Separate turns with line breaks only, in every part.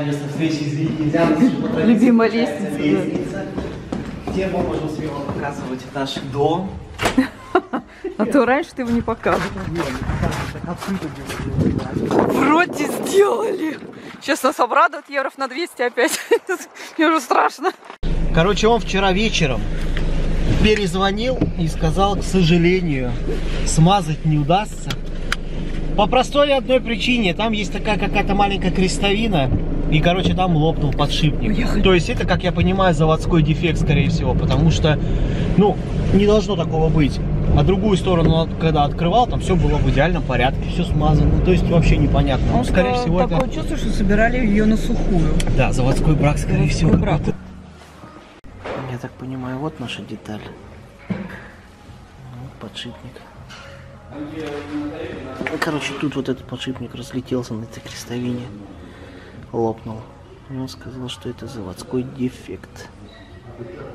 Начинаем место встречи из.
Любимая лестница, да.
лестница. Где мы можем смело показывать наш дом.
А то раньше ты его не показывал. Вроде сделали. Сейчас нас обрадуют евров на 200 опять. Мне уже страшно.
Короче, он вчера вечером перезвонил и сказал, к сожалению, смазать не удастся. По простой одной причине. Там есть такая какая-то маленькая крестовина. И, короче, там лопнул подшипник.
Уехали.
То есть это, как я понимаю, заводской дефект, скорее всего. Потому что, ну, не должно такого быть. А другую сторону, когда открывал, там все было в идеальном порядке, все смазано. То есть вообще непонятно. Ну, скорее всего, это...
Такое чувство, что собирали ее на сухую.
Да, заводской брак, скорее
Заводской
всего.
брак.
Я так понимаю, вот наша деталь. Вот подшипник. Ну, Короче, тут вот этот подшипник разлетелся на этой крестовине. Лопнул. Он сказал, что это заводской дефект.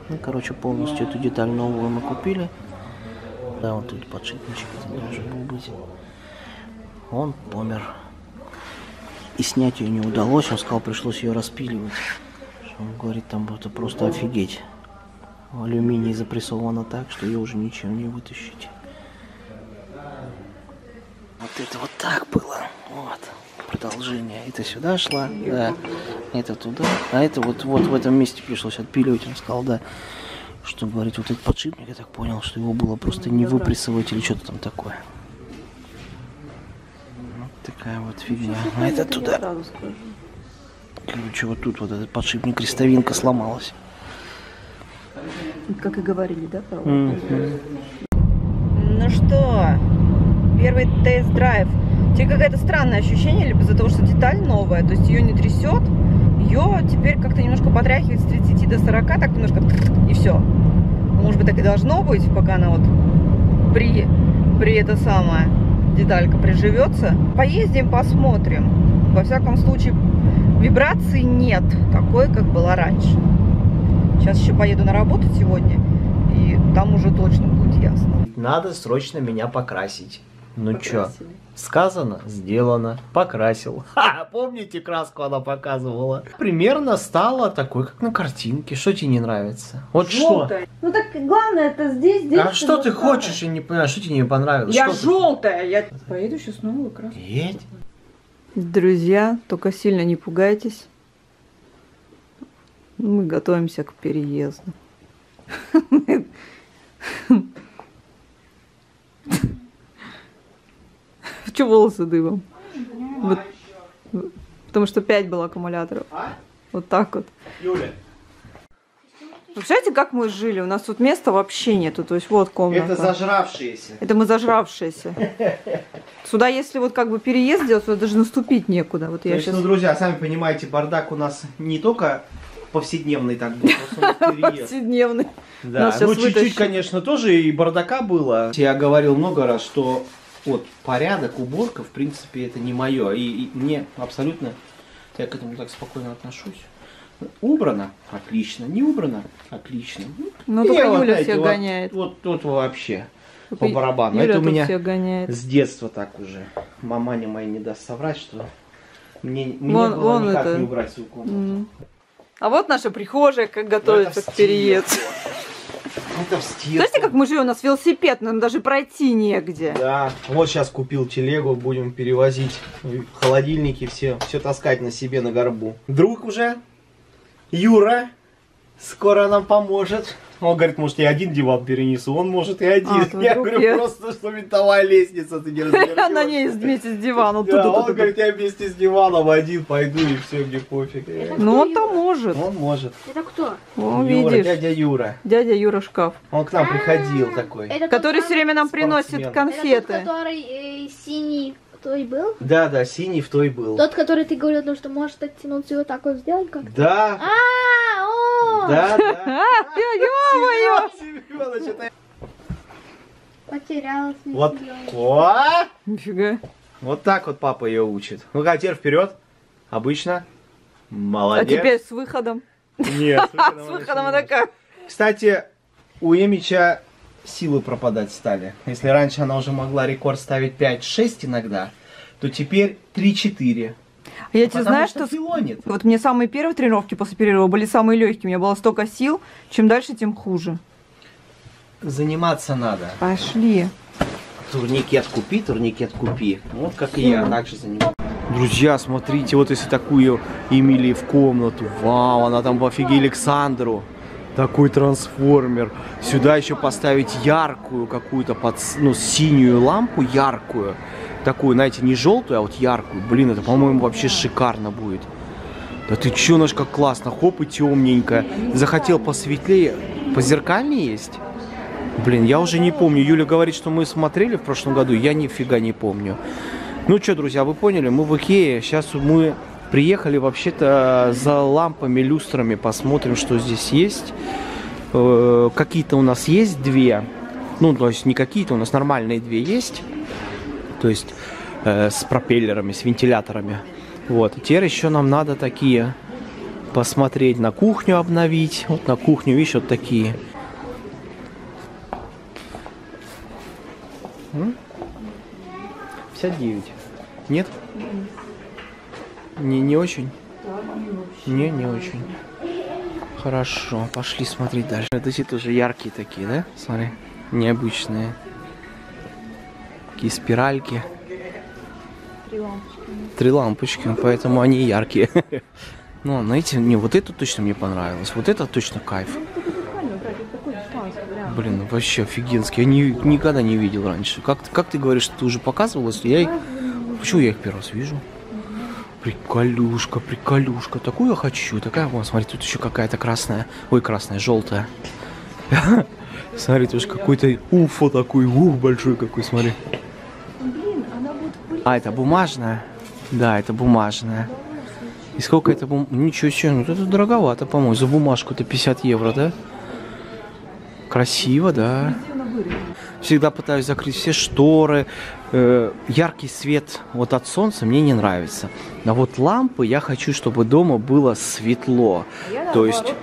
Ну, короче, полностью эту деталь новую мы купили. Да, вот тут подшипничек должен был быть. Он помер. И снять ее не удалось. Он сказал, пришлось ее распиливать. Он говорит, там это просто офигеть. Алюминий запрессовано так, что ее уже ничем не вытащить. Вот это вот так было. Вот. Продолжение. Это сюда шла, да. Это туда. А это вот, вот в этом месте пришлось отпиливать. Он сказал, да. Что говорит, вот этот подшипник, я так понял, что его было просто не выпрессовать или что-то там такое. Вот такая вот фигня. А это туда. Короче, вот тут вот этот подшипник, крестовинка сломалась.
Как и говорили, да, Ну что, первый тест-драйв. Тебе какое-то странное ощущение, либо из-за того, что деталь новая, то есть ее не трясет, ее теперь как-то немножко потряхивает с 30 до 40, так немножко и все. Может быть, так и должно быть, пока она вот при, при это самое деталька приживется. Поездим, посмотрим. Во всяком случае, вибрации нет такой, как была раньше. Сейчас еще поеду на работу сегодня, и там уже точно будет ясно.
Надо срочно меня покрасить. Ну чё, сказано, сделано, покрасил. Ха, помните, краску она показывала? Примерно стало такой, как на картинке. Что тебе не нравится? Вот
Желтая. Ну так главное это здесь, здесь.
что? А что ты хочешь, я не понимаю, что тебе не понравилось?
Я
Что ты-
желтая, я поеду сейчас снова крас.
Едь.
Друзья, только сильно не пугайтесь. Мы готовимся к переезду. Че волосы дыбом? Вот. Потому что 5 было аккумуляторов. Вот так вот.
Юля,
Вы представляете, как мы жили? У нас тут места вообще нету. То есть вот комната.
это зажравшиеся.
Это мы зажравшиеся. Сюда, если вот как бы переезд делать, сюда даже наступить некуда. Вот
То
я
есть,
сейчас...
ну, друзья, сами понимаете, бардак у нас не только повседневный так был.
Повседневный.
Да, ну чуть-чуть, конечно, тоже и бардака было. Я говорил много раз, что вот порядок, уборка, в принципе, это не мое. И, и мне абсолютно, я к этому так спокойно отношусь. Убрано, отлично. Не убрано, отлично.
Ну,
И
только
вот,
Юля
знаете,
всех
вот-
гоняет.
Вот тут вообще по
Только
барабану.
Юля
это у меня
гоняет.
с детства так уже. Маманя моя не даст соврать, что мне, мне
Вон-
было
вон
никак
это.
не убрать свою комнату.
А вот наша прихожая, как готовится
Это
к переезду.
Это стиле.
Знаете, как мы живем? У нас велосипед, нам даже пройти негде.
Да, вот сейчас купил телегу, будем перевозить холодильники, все, все таскать на себе на горбу. Друг уже, Юра, скоро нам поможет. Он говорит, может, я один диван перенесу, он может и один.
А,
я говорю,
я-
просто, что винтовая лестница, ты не развернешь.
На ней вместе с диваном.
Да, он говорит, я вместе с диваном один пойду, и все, мне пофиг.
Ну, он-то может.
Он может.
Это кто?
О,
Юра,
видишь,
дядя Юра.
дядя Юра шкаф.
Он к нам приходил такой.
Который все время нам приносит конфеты.
который э, синий, той был?
Да, да, синий в той был.
Тот, который ты говорил, что может оттянуться и вот так вот сделать как
Да,
А,
да, да.
А, ё-моё!
Потерялась.
Вот. О!
Нифига.
Вот так вот папа ее учит. Ну-ка, а теперь вперед. Обычно.
А
Молодец.
теперь с выходом.
Нет,
С выходом она как?
Кстати, у Эмича силы пропадать стали. Если раньше она уже могла рекорд ставить 5-6 иногда, то теперь 3-4.
А Я тебе знаю, что...
филонит.
Вот мне самые первые тренировки после перерыва были самые легкие. У меня было столько сил. Чем дальше, тем хуже.
Заниматься надо.
Пошли.
Турникет купи, турникет купи. Вот как и я, так же занимаюсь. Друзья, смотрите, вот если такую Эмили в комнату. Вау, она там в офиге Александру. Такой трансформер. Сюда еще поставить яркую какую-то под, ну, синюю лампу, яркую. Такую, знаете, не желтую, а вот яркую. Блин, это, по-моему, вообще шикарно будет. Да ты чё, наш как классно. Хоп, и темненькая. Захотел посветлее. По зеркальне есть? Блин, я уже не помню. Юля говорит, что мы смотрели в прошлом году. Я нифига не помню. Ну что, друзья, вы поняли, мы в Икее. Сейчас мы приехали вообще-то за лампами, люстрами. Посмотрим, что здесь есть. Э, Какие-то у нас есть две. Ну, то есть не какие-то, у нас нормальные две есть. То есть э, с пропеллерами, с вентиляторами. Вот. Теперь еще нам надо такие посмотреть на кухню обновить. Вот на кухню, видишь, вот такие. М? 59. Нет? Не, не очень? Не, не очень. Хорошо, пошли смотреть дальше. Это все тоже яркие такие, да? Смотри, необычные. Такие спиральки. Три лампочки, поэтому они яркие. Ну, знаете, не, вот это точно мне понравилось. Вот это точно кайф. Блин, ну вообще офигенский. Я ни- никогда не видел раньше. Как, как ты говоришь, что ты уже показывалась? Я их... Почему я их первый раз вижу? Приколюшка, приколюшка. Такую я хочу. Такая, вон, смотри, тут еще какая-то красная. Ой, красная, желтая. Смотри, тут же какой-то уфо такой, ух, большой какой, смотри. А, это бумажная? Да, это бумажная. И сколько это бум... Ничего себе, ну это дороговато, по-моему. За бумажку-то 50 евро, да? Красиво, да. Всегда пытаюсь закрыть все шторы. Э, яркий свет вот от солнца мне не нравится. А вот лампы я хочу, чтобы дома было светло. То есть,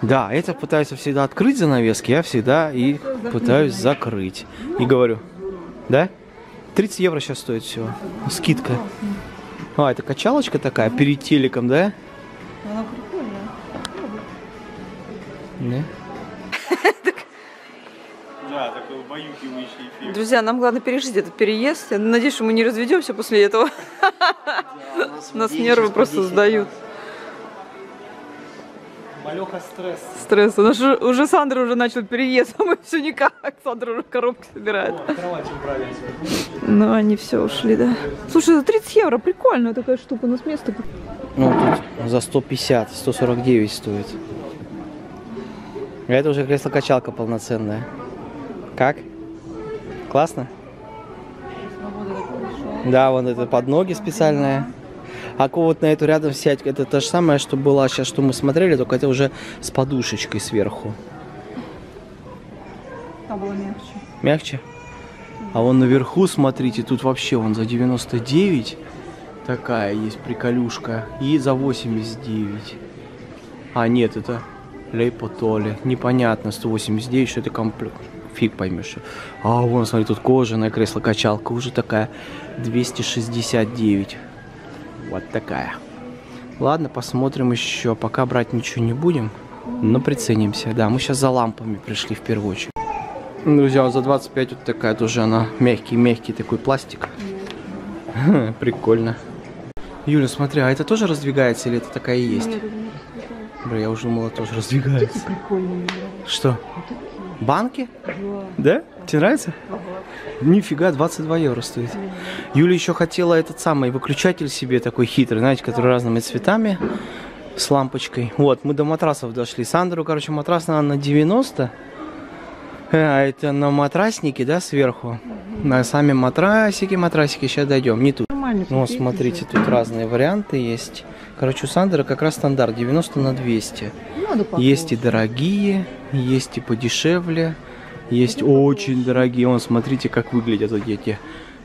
да, это пытаюсь всегда открыть занавески, я всегда их пытаюсь закрыть. И говорю, да? 30 евро сейчас стоит всего. Скидка. А, это качалочка такая перед телеком, да?
Она прикольная.
Да.
Убаюкивающий эффект.
Друзья, нам главное пережить этот переезд. Я надеюсь, что мы не разведемся после этого. Нас нервы просто сдают.
Малеха стресс.
Стресс. У нас же- уже Сандра уже начал переезд, а мы все никак. Сандра уже коробки собирает.
Кровать убрали.
Ну, они все ушли, да. Слушай, за 30 евро прикольная такая штука, у нас место.
Ну, тут за 150, 149 стоит. А это уже кресло-качалка полноценная. Как? Классно? Да, вон это под ноги специальная. А вот на эту рядом сядь, это то же самое, что было сейчас, что мы смотрели, только это уже с подушечкой сверху.
Там было мягче.
Мягче? А вон наверху, смотрите, тут вообще вон за 99 такая есть приколюшка. И за 89. А, нет, это Лейпотоли. Непонятно, 189, что это комплект. Фиг поймешь. А, вон, смотри, тут кожаное кресло-качалка уже такая 269. Вот такая. Ладно, посмотрим еще. Пока брать ничего не будем, но приценимся. Да, мы сейчас за лампами пришли в первую очередь. Друзья, вот за 25 вот такая тоже она мягкий-мягкий такой пластик. Прикольно. Юля, смотри, а это тоже раздвигается или это такая и есть? Бля, я уже думала, тоже раздвигается.
Прикольные.
Что? Банки? Да? Тебе нравится? Нифига, 22 евро стоит. Юля еще хотела этот самый выключатель себе такой хитрый, знаете, который разными цветами с лампочкой. Вот, мы до матрасов дошли. Сандру, короче, матрас надо на 90. Э, А это на матраснике, да, сверху? На сами матрасики, матрасики, сейчас дойдем. Не тут.
Нормально.
Ну, смотрите, тут разные варианты есть. Короче, у Сандера как раз стандарт 90 на 200.
Надо
Есть и дорогие, есть и подешевле, есть очень дорогие. Вон, смотрите, как выглядят вот эти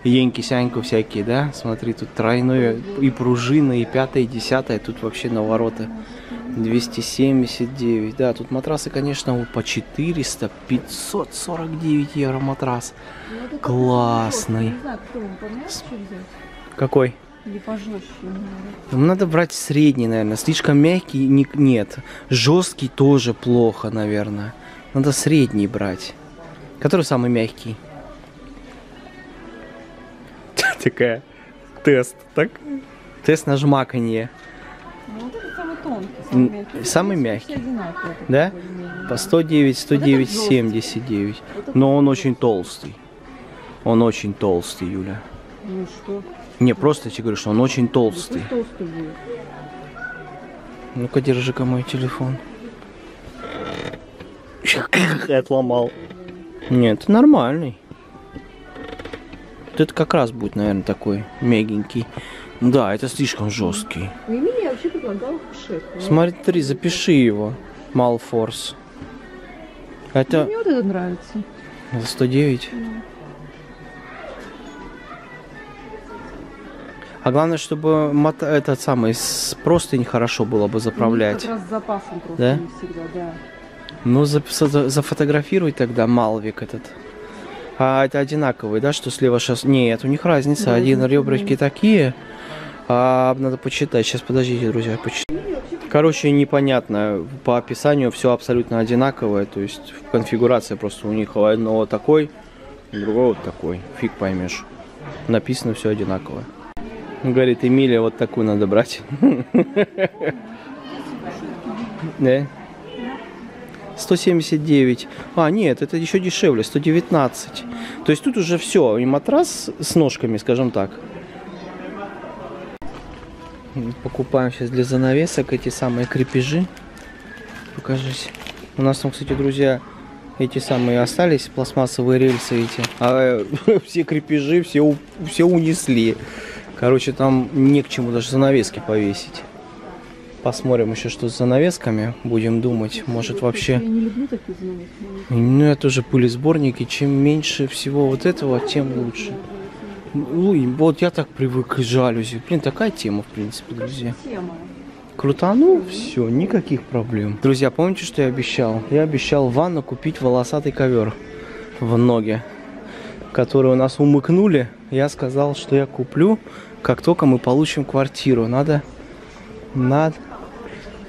еньки-сяньку всякие, да? Смотри, тут тройное и пружина, и пятая, и десятая. Тут вообще навороты. 279, да, тут матрасы, конечно, по 400, 549 евро матрас. Классный. Какой?
Или пожестче.
Надо брать средний, наверное. Слишком мягкий не- нет. Жесткий тоже плохо, наверное. Надо средний брать. Который самый мягкий? Такая. Тест, так? Тест на жмаканье.
Ну, вот это самый тонкий, самый мягкий.
самый мягкий. Да? По 109, 109,
жесткий.
79. Но он очень толстый. Он очень толстый, Юля.
Ну что?
Не, просто я тебе говорю, что он очень толстый.
Будет.
Ну-ка, держи-ка мой телефон. Отломал. Нет, нормальный. Вот Это как раз будет, наверное, такой мягенький. Да, это слишком жесткий.
Ну, Эмилия вообще предлагала шеф.
Смотри, запиши его. Малфорс. Это
Мне вот это нравится.
за 109. А главное, чтобы мото- этот самый с простынь хорошо было бы заправлять.
Как раз с запасом просто
Да?
не всегда, да.
Ну, за- за- зафотографируй тогда Малвик этот. А это одинаковые, да, что слева сейчас? Нет, у них разница.
Да,
Один ребрышки такие. А надо почитать. Сейчас подождите, друзья, почитаю. Короче, непонятно. По описанию все абсолютно одинаковое. То есть конфигурация просто у них у одного такой, у другого вот такой. Фиг поймешь. Написано все Говорит, Эмилия, вот такую надо брать. Да? 179. А, нет, это еще дешевле, 119. То есть тут уже все, и матрас с ножками, скажем так. Покупаем сейчас для занавесок эти самые крепежи. Покажись. У нас там, кстати, друзья, эти самые остались, пластмассовые рельсы эти. А все крепежи все, все унесли. Короче, там не к чему даже занавески повесить. Посмотрим еще, что с занавесками. Будем думать. Может вообще...
Я не люблю такие занавески.
Ну, это тоже пылесборники. Чем меньше всего вот этого, тем лучше. Ну, вот я так привык к жалюзи. Блин, такая тема, в принципе, друзья.
Тема.
Круто, ну все, никаких проблем. Друзья, помните, что я обещал? Я обещал в ванну купить волосатый ковер в ноге, который у нас умыкнули. Я сказал, что я куплю, как только мы получим квартиру. Надо, надо,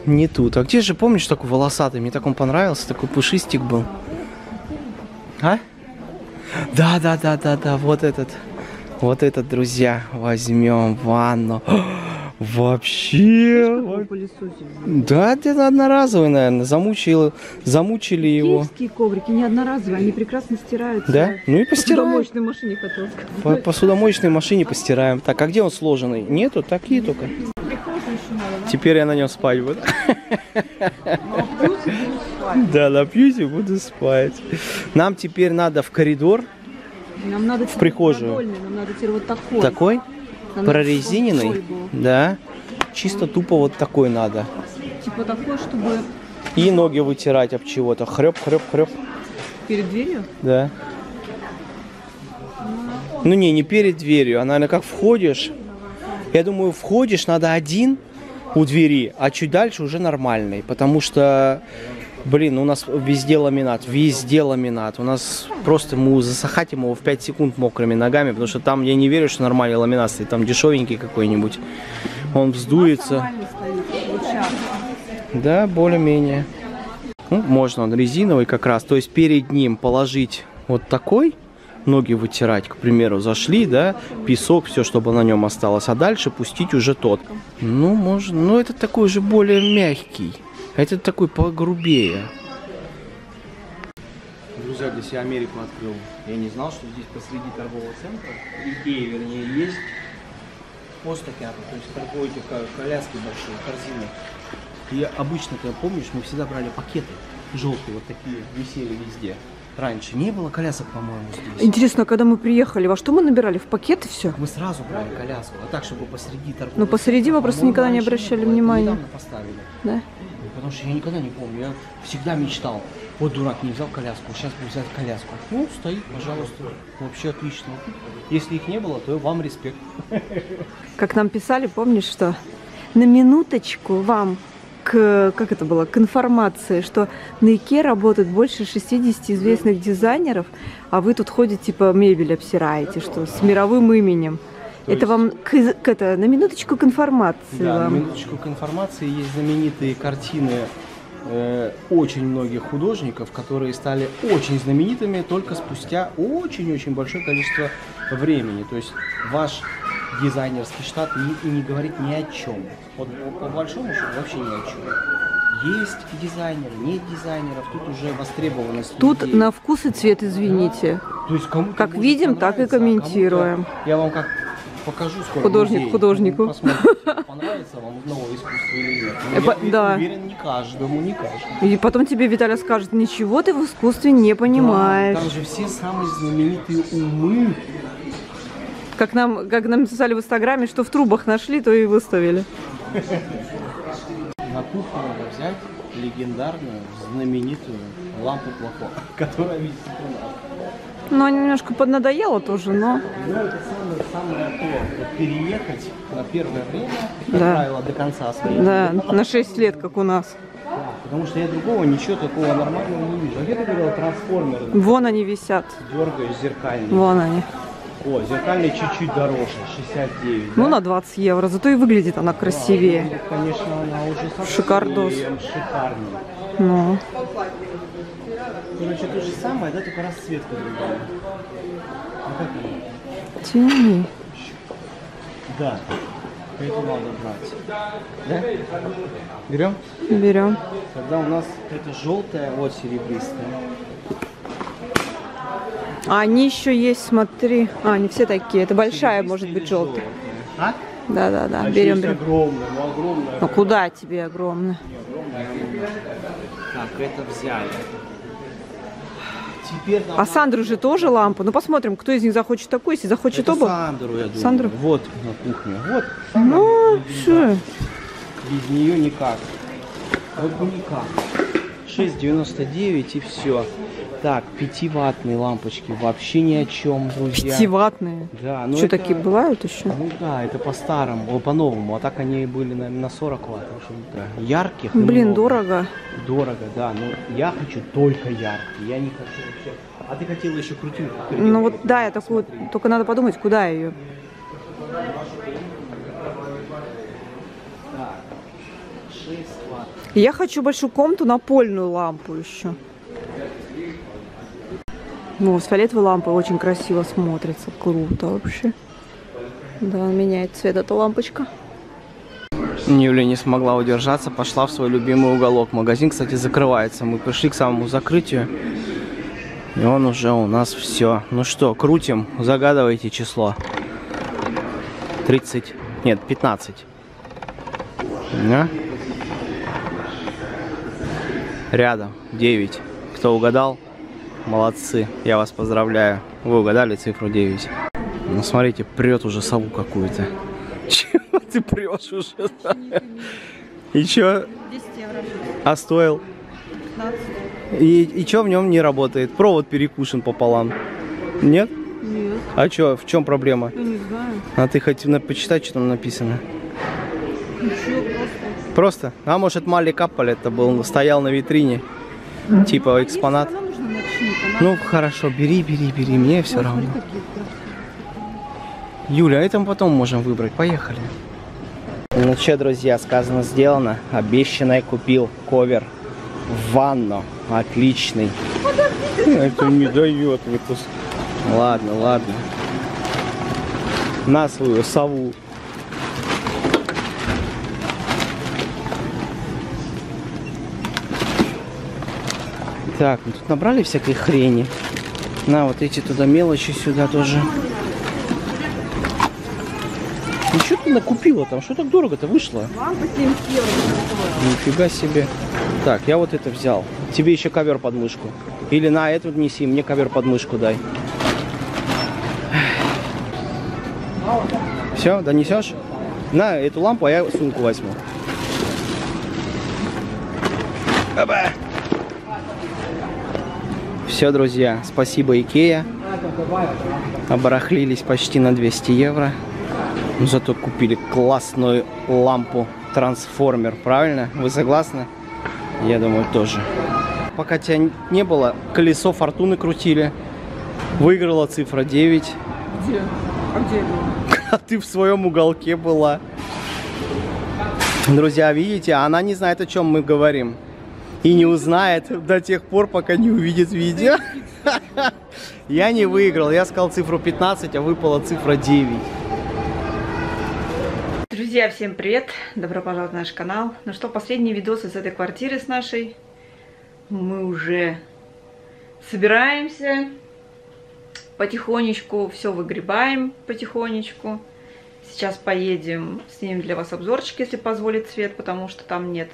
не тут. А где же, помнишь, такой волосатый? Мне так он понравился, такой пушистик был. А? Да, да, да, да, да, вот этот. Вот этот, друзья, возьмем ванну. Вообще, да, это одноразовый, наверное. Замучил, замучили его.
Киевские коврики не одноразовые, они прекрасно стираются.
Да? Ну и постираем.
посудомоечной машине хотела сказать.
По посудомоечной машине постираем. Так, а где он сложенный? Нету, такие только. Теперь я на нем спать буду. Да, напьюсь и буду спать. Нам теперь надо в коридор
Нам надо в
прихожую.
нам надо теперь вот такой.
такой, прорезиненный. Да. Чисто тупо вот такой надо.
Типа такой, чтобы
И ноги вытирать об чего-то. Хреп, хреп, хреп.
перед дверью.
Да. Ну не, не перед дверью, а, наверное, как входишь. Я думаю, входишь, надо один у двери, а чуть дальше уже нормальный. Потому что, блин, у нас везде ламинат, везде ламинат. У нас просто мы засахать ему в 5 секунд мокрыми ногами, потому что там я не верю, что нормальный ламинат стоит. Там дешевенький какой-нибудь. Он вздуется. Да, более-менее. Ну, можно он резиновый как раз. То есть перед ним положить вот такой, ноги вытирать, к примеру, зашли, да, песок, все, чтобы на нем осталось, а дальше пустить уже тот. Ну, можно, но это такой же более мягкий. Этот такой погрубее. Друзья, для себя Америку открыл. Я не знал, что здесь посреди торгового центра, Икея, вернее, есть постакиаты, то есть торгуете ко- коляски большие, корзины. И обычно, ты помнишь, мы всегда брали пакеты желтые, вот такие, висели везде. Раньше не было колясок, по-моему, здесь.
Интересно, когда мы приехали, во что мы набирали? В пакеты все?
Мы сразу брали коляску, а так, чтобы посреди торгового
Ну, посреди мы просто никогда не обращали внимания.
недавно поставили.
Да?
Потому что я никогда не помню, я всегда мечтал. Вот дурак, не взял коляску, сейчас бы взять коляску. Ну, стоит, пожалуйста, вообще отлично. Если их не было, то вам респект.
Как нам писали, помнишь, что на минуточку вам к, как это было, к информации, что на ИКЕ работает больше 60 известных дизайнеров, а вы тут ходите, типа, мебель обсираете, что с мировым именем.
То
Это
есть-
вам к, к это, на минуточку к информации
Да, на
вам.
минуточку к информации есть знаменитые картины э, очень многих художников, которые стали очень знаменитыми только спустя очень-очень большое количество времени. То есть ваш дизайнерский штат и не говорит ни о чем. Вот по, по большому счету вообще ни о чем. Есть дизайнеры, нет дизайнеров, тут уже востребованность
Тут
людей.
на вкус и цвет, извините.
То есть кому
Как видим, так и комментируем.
Я вам как покажу скоро
Художник
музей.
художнику.
Ну, посмотрите, понравится вам новое искусство или нет.
Э,
я
да.
уверен, не каждому, не каждому.
И потом тебе Виталя скажет, ничего ты в искусстве не понимаешь.
Да, там же все самые знаменитые умы.
Как нам, как нам писали в Инстаграме, что в трубах нашли, то и выставили.
На кухню надо взять легендарную, знаменитую лампу плохо, которая висит у нас.
Ну, немножко поднадоело тоже, но...
Ну, это самое, самое то, вот переехать на первое время, как
Да.
правило, до конца своей
Да, на 6 лет, как у нас.
Да, потому что я другого ничего такого нормального не вижу. А где ты говорила трансформеры?
Вон они висят.
Дергаешь зеркальный.
Вон они.
О, зеркальный чуть-чуть дороже, 69.
Ну,
да?
на 20 евро. Зато и выглядит она красивее.
Выглядит, Конечно, она уже совсем
Шикардос. Ну.
Короче, то же самое, да, только расцветка другая. А как она?
Тяни.
Да. Это надо брать. Да? Берем?
Берем.
Тогда у нас это желтая, вот серебристая.
А они еще есть, смотри. А, они все такие. Это большая, может быть, желтая.
А?
Да-да-да,
А
берем, берем.
огромная, ну огромная.
Ну куда тебе огромная?
Так, это взяли.
А Сандру же тоже лампа. Ну посмотрим, кто из них захочет такую, если захочет
это
оба.
Сандру, я думаю.
Сандру?
Вот на кухне. Вот.
Ну, что?
Без нее никак. Вот никак. 6,99 и все. Так, пятиваттные лампочки вообще ни о чем, друзья.
Пятиватные.
Да, ну
Что
это-
такие бывают еще?
Ну да, это по-старому, по-новому, а так они были на, на 40 ватт. общем-то. Ярких
Блин,
много.
дорого.
Дорого, да, но я хочу только яркий, я не хочу вообще. А ты хотела еще крутилку?
Ну вот да, я такую, только надо подумать, куда ее.
6 ватт.
Я хочу большую комнату напольную лампу еще. Ну, с фиолетовой лампой очень красиво смотрится. Круто вообще. Да, меняет цвет эта лампочка.
Юля не смогла удержаться, пошла в свой любимый уголок. Магазин, кстати, закрывается. Мы пришли к самому закрытию. И он уже у нас все. Ну что, крутим, загадывайте число. 30, нет, 15. Да? Рядом 9. Кто угадал? Молодцы, я вас поздравляю. Вы угадали цифру 9. Ну смотрите, прет уже сову какую-то. Чего ты прешь уже? И чё?
10 евро.
А стоил?
15.
И, и чё в нем не работает? Провод перекушен пополам. Нет?
Нет,
А чё, в чем проблема?
я не знаю.
А ты хоть на- почитай, что там написано.
Ничего, просто.
Просто? А может Мали Каппаль это был, стоял на витрине. Типа экспонат. Ну хорошо, бери, бери, бери, мне все равно. Юля, а это мы потом можем выбрать. Поехали. Ну что, друзья, сказано, сделано. Обещанное купил ковер в ванну. Отличный. Это не дает выпуск. Ладно, ладно. На свою сову. Так, ну тут набрали всякой хрени. На, вот эти туда мелочи сюда тоже. Ну что ты накупила там? Что так дорого-то вышло?
Лампа 70 евро.
Нифига себе. Так, я вот это взял. Тебе еще ковер под мышку. Или на эту неси, мне ковер под мышку дай. Все, донесешь? На эту лампу, а я сумку возьму. Все, друзья, спасибо Икея. Обарахлились почти на 200 евро. Зато купили классную лампу трансформер, правильно? Вы согласны? Я думаю, тоже. Пока тебя не было, колесо фортуны крутили. Выиграла цифра 9.
Где? А где я была?
А ты в своем уголке была. Друзья, видите, она не знает, о чем мы говорим. И не узнает до тех пор, пока не увидит видео. Я не выиграл, я сказал цифру 15, а выпала цифра 9.
Друзья, всем привет! Добро пожаловать на наш канал. Ну что, последние видосы с этой квартиры с нашей. Мы уже собираемся. Потихонечку все выгребаем потихонечку. Сейчас поедем, снимем для вас обзорчик, если позволит свет, потому что там нет...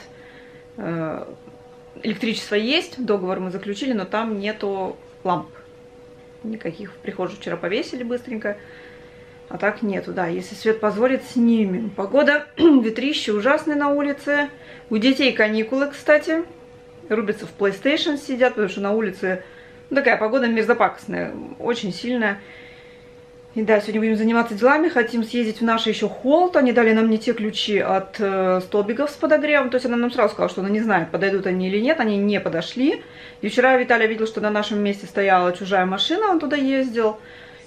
Электричество есть, договор мы заключили, но там нету ламп. Никаких в прихожую вчера повесили быстренько. А так нету, да. Если свет позволит, снимем. Погода, ветрище ужасное на улице. У детей каникулы, кстати. Рубятся в PlayStation сидят, потому что на улице такая погода мерзопакостная, очень сильная. И да, сегодня будем заниматься делами, хотим съездить в наш еще холд. Они дали нам не те ключи от э, столбиков с подогревом. То есть она нам сразу сказала, что она не знает, подойдут они или нет. Они не подошли. И вчера Виталий видел, что на нашем месте стояла чужая машина, он туда ездил.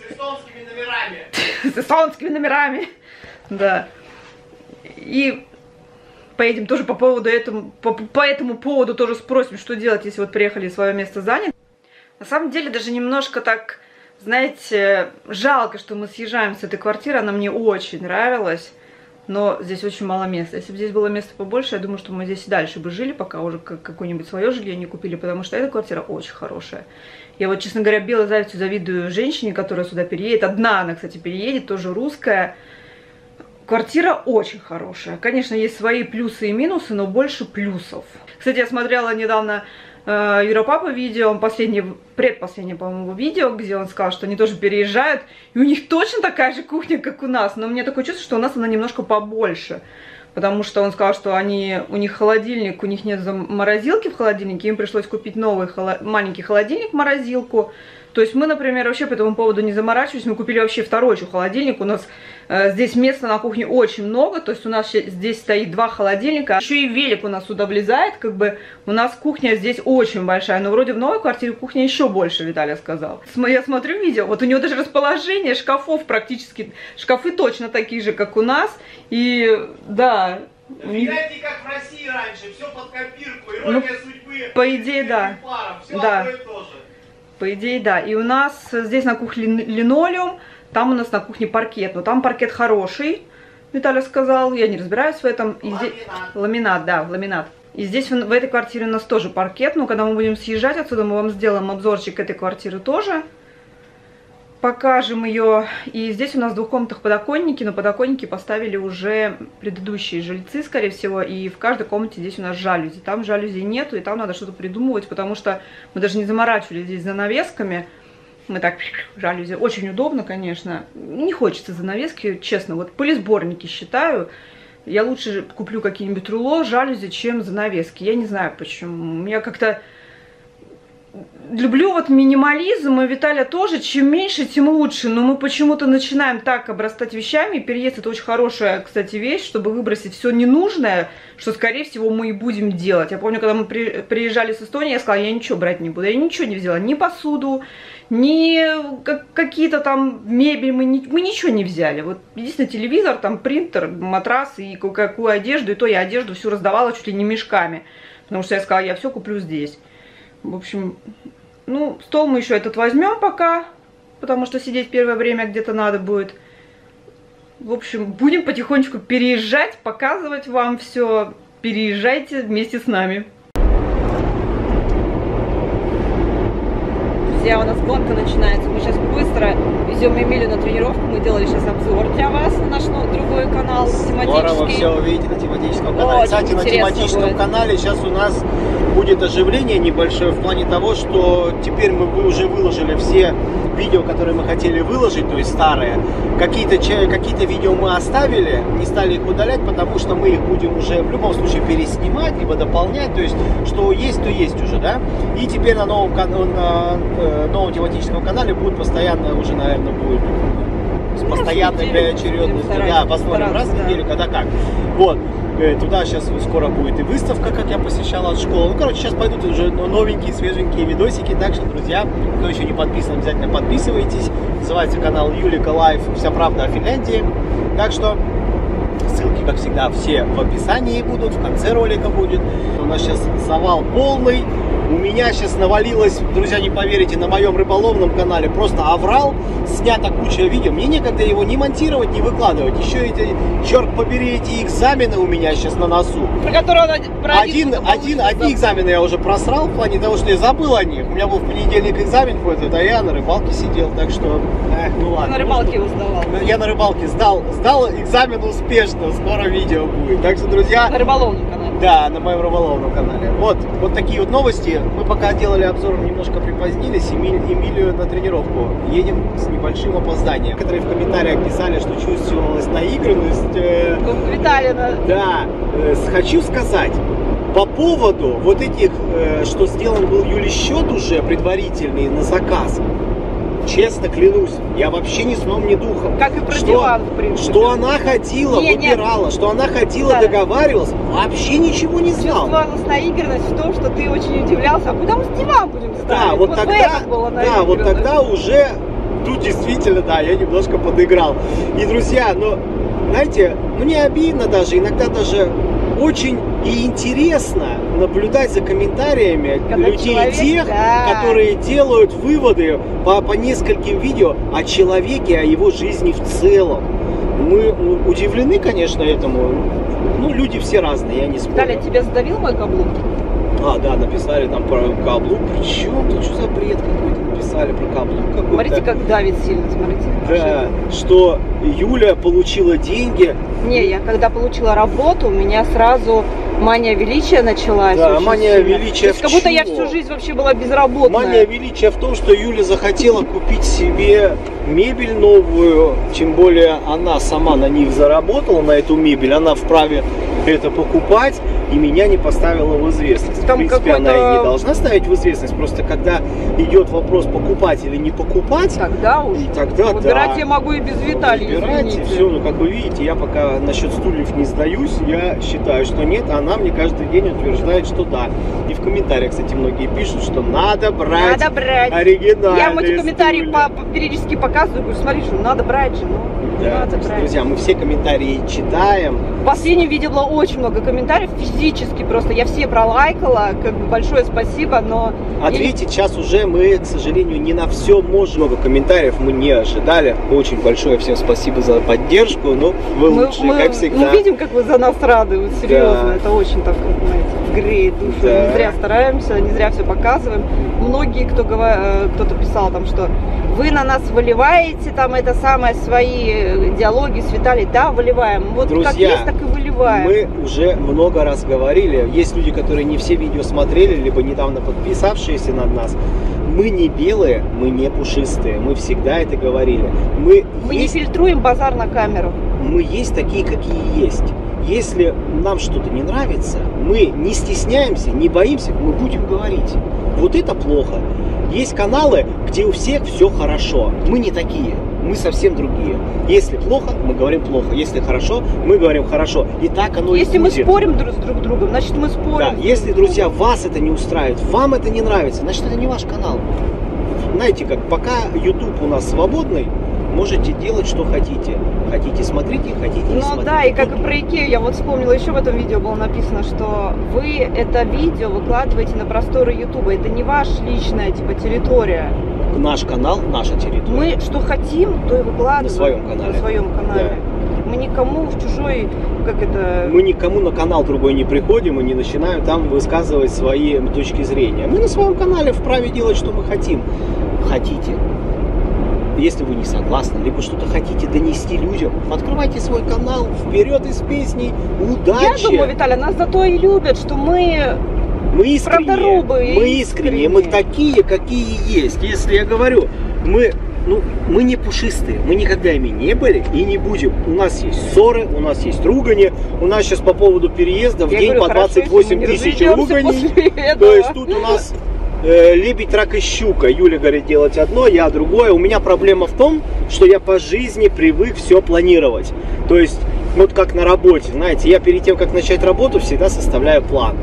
С эстонскими номерами.
С эстонскими номерами. Да. И поедем тоже по поводу этому, по, по этому поводу тоже спросим, что делать, если вот приехали и свое место занято. На самом деле даже немножко так, знаете, жалко, что мы съезжаем с этой квартиры, она мне очень нравилась. Но здесь очень мало места. Если бы здесь было места побольше, я думаю, что мы здесь и дальше бы жили, пока уже какое-нибудь свое жилье не купили, потому что эта квартира очень хорошая. Я вот, честно говоря, белой завистью завидую женщине, которая сюда переедет. Одна она, кстати, переедет, тоже русская. Квартира очень хорошая. Конечно, есть свои плюсы и минусы, но больше плюсов. Кстати, я смотрела недавно э, Юропапа видео, он последний, предпоследнее, по-моему, видео, где он сказал, что они тоже переезжают, и у них точно такая же кухня, как у нас, но мне такое чувство, что у нас она немножко побольше, потому что он сказал, что они, у них холодильник, у них нет морозилки в холодильнике, им пришлось купить новый холо, маленький холодильник-морозилку, то есть мы, например, вообще по этому поводу не заморачивались, мы купили вообще второй еще холодильник, у нас э, здесь места на кухне очень много, то есть у нас здесь стоит два холодильника, еще и велик у нас сюда влезает, как бы. У нас кухня здесь очень большая, но вроде в новой квартире кухня еще больше, Виталий сказал. Я смотрю видео, вот у него даже расположение шкафов практически, шкафы точно такие же, как у нас, и да,
Видите, как в России раньше, все под копирку, ирония ну, судьбы.
По идее, да.
Паром, все
да.
одно и то же.
По идее, да. И у нас здесь на кухне линолеум, там у нас на кухне паркет. Но там паркет хороший, Виталий сказал. Я не разбираюсь в этом. И
ламинат.
Здесь... Ламинат, да, ламинат. И здесь в, в этой квартире у нас тоже паркет. Но когда мы будем съезжать отсюда, мы вам сделаем обзорчик этой квартиры тоже покажем ее. И здесь у нас в двух комнатах подоконники, но подоконники поставили уже предыдущие жильцы, скорее всего, и в каждой комнате здесь у нас жалюзи. Там жалюзи нету, и там надо что-то придумывать, потому что мы даже не заморачивались здесь за навесками. Мы так, жалюзи, очень удобно, конечно. Не хочется занавески, честно, вот пылесборники считаю. Я лучше куплю какие-нибудь руло, жалюзи, чем занавески. Я не знаю почему. У меня как-то люблю вот минимализм, и Виталия тоже, чем меньше, тем лучше, но мы почему-то начинаем так обрастать вещами, переезд это очень хорошая, кстати, вещь, чтобы выбросить все ненужное, что, скорее всего, мы и будем делать. Я помню, когда мы при, приезжали с Эстонии, я сказала, я ничего брать не буду, я ничего не взяла, ни посуду, ни какие-то там мебель, мы, не, мы ничего не взяли. Вот единственный телевизор, там принтер, матрас и какую одежду, и то я одежду всю раздавала чуть ли не мешками, потому что я сказала, я все куплю здесь. В общем, ну, стол мы еще этот возьмем пока, потому что сидеть первое время где-то надо будет. В общем, будем потихонечку переезжать, показывать вам все. Переезжайте вместе с нами. Друзья, у нас гонка начинается. Мы сейчас быстро везем Эмилию на тренировку. Мы делали сейчас обзор для вас на наш другой канал тематический.
Здорово все увидите на тематическом канале.
Очень
Кстати, на тематическом
будет.
канале сейчас у нас будет оживление небольшое в плане того, что теперь мы уже выложили все видео, которые мы хотели выложить, то есть старые. Какие-то какие видео мы оставили, не стали их удалять, потому что мы их будем уже в любом случае переснимать, либо дополнять, то есть что есть, то есть уже, да. И теперь на новом, на, э, новом тематическом канале будет постоянно уже, наверное, будет
ну,
постоянной
будем
Да, посмотрим раз в неделю, когда как. Вот. Э, Туда сейчас скоро будет и выставка, как я посещал от школы. Ну, короче, сейчас пойдут уже новенькие, свеженькие видосики. Так что, друзья, кто еще не подписан, обязательно подписывайтесь. Называется канал Юлика Life. Вся правда о Финляндии. Так что Ссылки, как всегда, все в описании будут, в конце ролика будет. У нас сейчас завал полный. У меня сейчас навалилось, друзья, не поверите, на моем рыболовном канале просто аврал. Снята куча видео. Мне некогда его ни монтировать, ни выкладывать. Еще эти, черт побери, эти экзамены у меня сейчас на носу.
Про который он про
Один, один,
получил,
одни экзамены я уже просрал в плане того, что я забыл о них. У меня был в понедельник экзамен какой-то, а я на рыбалке сидел, так что, эх, ну ладно.
На рыбалке его сдавал.
Я на рыбалке сдал, сдал экзамен успешно, скоро видео будет. Так что, друзья,
На рыболовном.
Да, на моем рыболовном канале. Вот, вот такие вот новости. Мы пока делали обзор, немножко припозднились. Эмиль- Эмилию на тренировку. Едем с небольшим опозданием. Некоторые в комментариях писали, что чувствовалась наигранность. э,
Виталина.
да, э, хочу сказать, по поводу вот этих, э, что сделан был Юли счет уже предварительный на заказ, честно клянусь, я вообще ни сном, ни духом.
Как и про
что,
диван, в принципе.
Что она ходила,
Не,
выбирала, что она ходила,
Да.
договаривалась, вообще ничего не знал.
Чувствовалась наигранность в том, что ты очень удивлялся, а куда мы с диван будем ставить?
Да, вот,
в
тогда, да, вот тогда уже, тут действительно, да, я немножко подыграл. И, друзья, ну, знаете, ну не обидно даже, иногда даже очень и интересно наблюдать за комментариями
Когда
людей
человек,
тех,
да.
которые делают выводы по, по нескольким видео о человеке, о его жизни в целом. Мы удивлены, конечно, этому. Ну, люди все разные, я не спорю.
Далее, тебя сдавил мой каблук?
А, да, написали там про каблук. Причем тут что за бред какой-то написали про каблук какой-то.
Смотрите, как давит сильно, смотрите.
Да, что Юля получила деньги.
Не, я когда получила работу, у меня сразу мания величия началась.
Да,
очень
мания
сильно.
величия
То есть как будто я
чего?
всю жизнь вообще была безработная.
Мания величия в том, что Юля захотела купить себе мебель новую, тем более она сама на них заработала, на эту мебель, она вправе это покупать, и меня не поставила в известность.
Там
в принципе, она и не должна ставить в известность, просто когда идет вопрос покупать или не покупать,
Тогда уж.
тогда
Выбирать
да.
я могу и без Виталия,
Выбирайте, все, ну как вы видите, я пока насчет стульев не сдаюсь, я считаю, что нет, а она мне каждый день утверждает, что да. И в комментариях, кстати, многие пишут, что надо брать
Надо брать.
оригинальные
Я ему эти комментарии по- периодически показываю, говорю, смотри, что надо брать же, ну,
Да, друзья, мы все комментарии читаем.
В последнем видео было очень много комментариев, физически просто. Я все пролайкала, как бы большое спасибо, но... я
Ответить сейчас уже мы, к сожалению, не на все можем. Много комментариев мы не ожидали. Очень большое всем спасибо за поддержку. Ну, вы
Мы,
лучшие,
мы-
как всегда.
мы видим, как вы за нас рады, вот серьезно,
Да.
это очень так, знаете, греет душу.
Да.
Не зря стараемся, не зря все показываем. Многие, кто э, кто-то писал там, что вы на нас выливаете там это самое свои э, диалоги с Виталий, да, выливаем. Вот как
Друзья,
есть, так и выливаем.
Мы уже много раз говорили, есть люди, которые не все видео смотрели, либо недавно подписавшиеся на нас. Мы не белые, мы не пушистые, мы всегда это говорили. Мы,
Мы не
есть,
фильтруем базар на камеру.
мы есть такие, какие есть. Если нам что-то не нравится, мы не стесняемся, не боимся, мы будем говорить. Вот это плохо. Есть каналы, где у всех все хорошо. Мы не такие, мы совсем другие. Если плохо, мы говорим плохо. Если хорошо, мы говорим хорошо. И так оно
Если
и
мы
будет.
спорим друг с друг другом, значит мы спорим.
Да, если, друзья, вас это не устраивает, вам это не нравится, значит, это не ваш канал. Знаете как, пока YouTube у нас свободный, можете делать, что хотите. Хотите, смотрите, хотите, не
Ну
смотрите.
да, и как и про Икею, я вот вспомнила, еще в этом видео было написано, что вы это видео выкладываете на просторы Ютуба, это не ваша личная типа территория.
Наш канал, наша территория.
Мы что хотим, то и выкладываем.
На своем канале.
На своем канале. Мы никому в чужой, как это...
Мы никому на канал другой не приходим и не начинаем там высказывать свои точки зрения. Мы на своем канале вправе делать, что мы хотим. Хотите. Если вы не согласны, либо что-то хотите донести людям, открывайте свой канал, вперед из песней, удачи!
Я думаю, Виталий, нас зато и любят, что мы...
Мы искренние,
правдорубы и
мы искренние, мы
искренние.
такие, какие есть. Если я говорю, мы, ну, мы не пушистые, мы никогда ими не были и не будем. У нас есть ссоры, у нас есть ругани, у нас сейчас по поводу переезда в
Я
день
говорю,
по
хорошо, если
28
мы не
тысяч руганий. То есть тут у нас э, лебедь, рак и щука. Юля говорит делать одно, я другое. У меня проблема в том, что я по жизни привык все планировать. То есть, вот как на работе, знаете, я перед тем, как начать работу, всегда составляю план.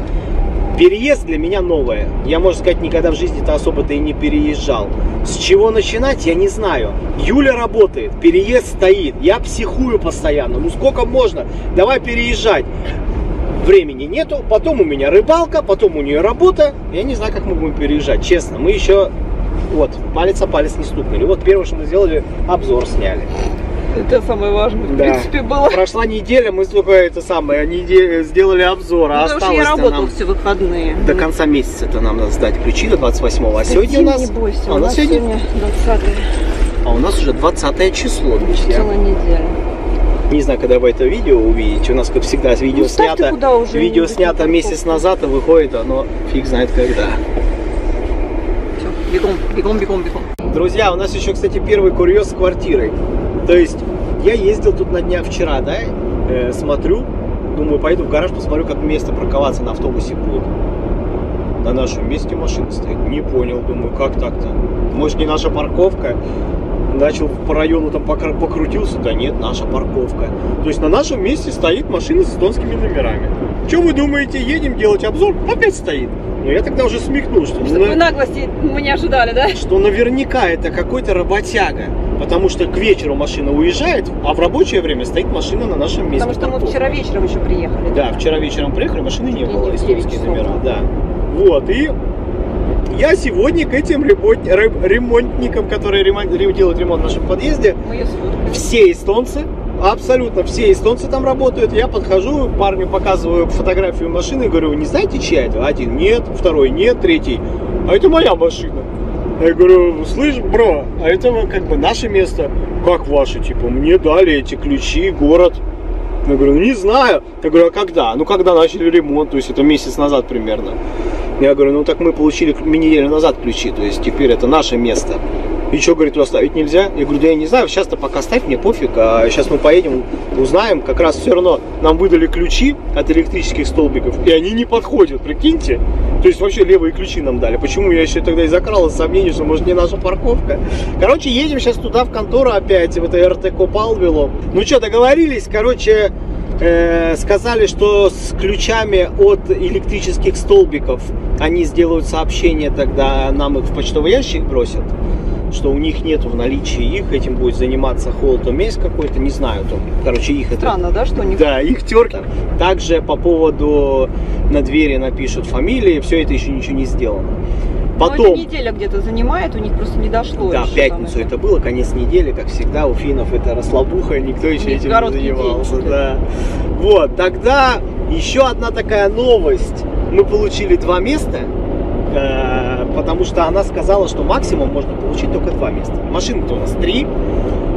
Переезд для меня новое. Я, можно сказать, никогда в жизни-то особо-то и не переезжал. С чего начинать, я не знаю. Юля работает, переезд стоит. Я психую постоянно. Ну сколько можно? Давай переезжать. Времени нету, потом у меня рыбалка, потом у нее работа. Я не знаю, как мы будем переезжать, честно. Мы еще, вот, палец о палец не стукнули. Вот первое, что мы сделали, обзор сняли.
Это самое важное, в
Да.
принципе, было.
Прошла неделя, мы только это самое, неделю сделали обзор, а
Ну, Потому что я
осталось
работала
нам...
все выходные.
До конца месяца это нам надо сдать ключи до 28-го. А сегодня у нас...
Не бойся,
а у нас сегодня...
20
А у нас уже 20 число, друзья.
целая неделя.
Не знаю, когда вы это видео увидите. У нас, как всегда, видео
Ну,
снято.
куда уже,
видео снято месяц назад, а выходит оно фиг знает когда.
Все, бегом, бегом, бегом, бегом.
Друзья, у нас еще, кстати, первый курьез с квартирой. То есть, я ездил тут на днях вчера, да, э, смотрю, думаю, пойду в гараж, посмотрю, как место парковаться на автобусе будет. На нашем месте машина стоит. Не понял, думаю, как так-то? Может, не наша парковка? Начал по району там покр- покрутился, да нет, наша парковка. То есть на нашем месте стоит машина с эстонскими номерами. Что вы думаете, едем делать обзор? Опять стоит. Ну я тогда уже смекнул, что, ну,
Такой наглости мы не ожидали, да?
что наверняка это какой-то работяга. Потому что к вечеру машина уезжает, а в рабочее время стоит машина на нашем месте.
Потому что мы
парковки.
вчера вечером еще приехали.
Да, вчера вечером приехали, машины не было,
не в 9
эстонские номера, да. Вот, и я сегодня к этим ремонт- ре- ремонтникам, которые ремон- ре- делают ремонт в нашем подъезде, все эстонцы, абсолютно все эстонцы там работают. Я подхожу, парню показываю фотографию машины говорю, не знаете, чья это? Один нет, второй нет, третий. А это моя машина. Я говорю, слышь, бро, а это как бы наше место. Как ваше? Типа, мне дали эти ключи, город. Я говорю, ну не знаю. Я говорю, а когда? Ну когда начали ремонт, то есть это месяц назад примерно. Я говорю, ну так мы получили неделю назад ключи, то есть теперь это наше место. И что, говорит, оставить нельзя? Я говорю, да я не знаю, сейчас-то пока ставь, мне пофиг, а сейчас мы поедем, узнаем, как раз все равно нам выдали ключи от электрических столбиков, и они не подходят, прикиньте. То есть вообще левые ключи нам дали. Почему я еще тогда и закралось сомнение, что может не наша парковка. Короче, едем сейчас туда в контору опять, в это РТ Палвило. Ну что, договорились, короче, э, сказали, что с ключами от электрических столбиков они сделают сообщение, тогда нам их в почтовый ящик бросят, что у них нету в наличии их, этим будет заниматься холтомесь какой-то, не знаю, там, короче, их это...
Странно, да, что у них
Да, их терки. Также по поводу на двери напишут фамилии, все это еще ничего не сделано.
Ну,
Потом...
это неделя где-то занимает, у них просто не дошло
Да,
еще
пятницу
там
это было, конец недели, как всегда, у финнов это расслабуха, никто еще этим не
день,
занимался.
ли.
Да. Вот, тогда еще одна такая новость. Мы получили два места, э, потому что она сказала, что максимум можно получить только два места. Машин-то у нас три.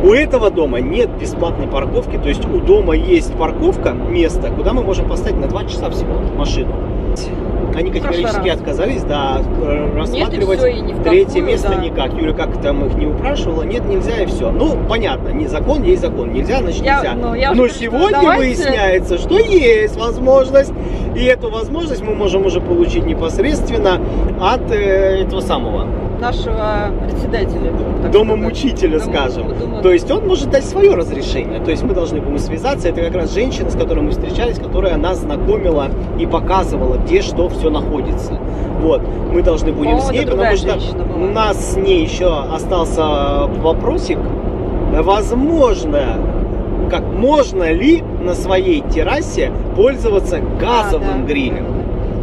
У этого дома нет бесплатной парковки, то есть у дома есть парковка, место, куда мы можем поставить на два часа всего машину. Они категорически отказались, да, рассматривать
всё, и ни в
третье
какую,
место
да.
никак. Юля как там их не упрашивала, нет, нельзя и все. Ну, понятно, не закон, есть закон, нельзя, значит
Я-
нельзя.
ну, я
Но сегодня
давайте-
выясняется, что есть возможность, и эту возможность мы можем уже получить непосредственно от э, этого самого
нашего председателя.
дома
сказать.
мучителя,
Дома-
скажем.
дома-
То есть он может дать свое разрешение. То есть мы должны будем связаться. Это как раз женщина, с которой мы встречались, которая нас знакомила и показывала, где что все находится. Вот. Мы должны будем
По-моему,
с ней, потому что
была.
у нас с ней еще остался вопросик. Возможно, как можно ли на своей террасе пользоваться газовым
А, да.
грилем?